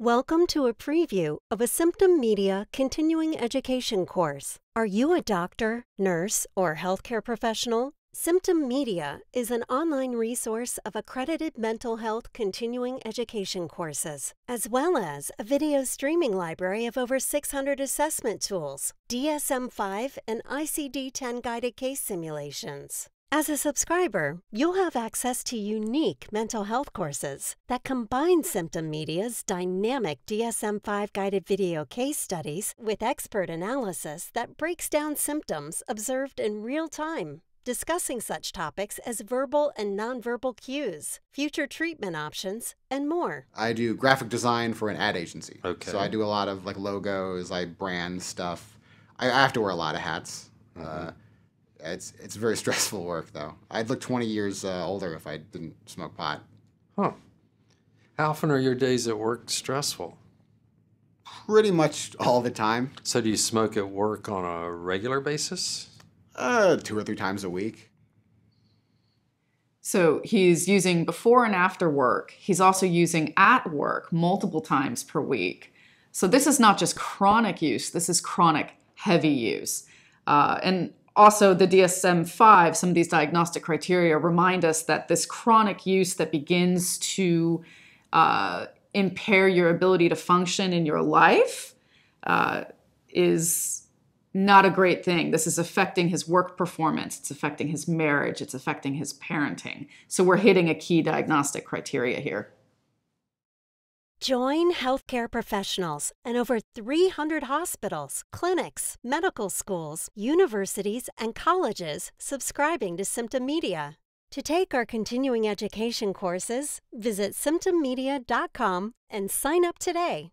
Welcome to a preview of a Symptom Media continuing education course. Are you a doctor, nurse, or healthcare professional? Symptom Media is an online resource of accredited mental health continuing education courses, as well as a video streaming library of over 600 assessment tools, DSM 5 and ICD 10 guided case simulations. As a subscriber, you'll have access to unique mental health courses that combine Symptom Media's dynamic DSM 5 guided video case studies with expert analysis that breaks down symptoms observed in real time, discussing such topics as verbal and nonverbal cues, future treatment options, and more. I do graphic design for an ad agency. Okay. So I do a lot of like logos, I brand stuff. I, I have to wear a lot of hats. Mm-hmm. Uh, it's it's very stressful work though. I'd look 20 years uh, older if I didn't smoke pot. Huh. How often are your days at work stressful? Pretty much all the time. So do you smoke at work on a regular basis? Uh, two or three times a week. So he's using before and after work. He's also using at work multiple times per week. So this is not just chronic use, this is chronic heavy use. Uh, and also, the DSM 5, some of these diagnostic criteria remind us that this chronic use that begins to uh, impair your ability to function in your life uh, is not a great thing. This is affecting his work performance, it's affecting his marriage, it's affecting his parenting. So, we're hitting a key diagnostic criteria here. Join healthcare professionals and over 300 hospitals, clinics, medical schools, universities, and colleges subscribing to Symptom Media. To take our continuing education courses, visit symptommedia.com and sign up today.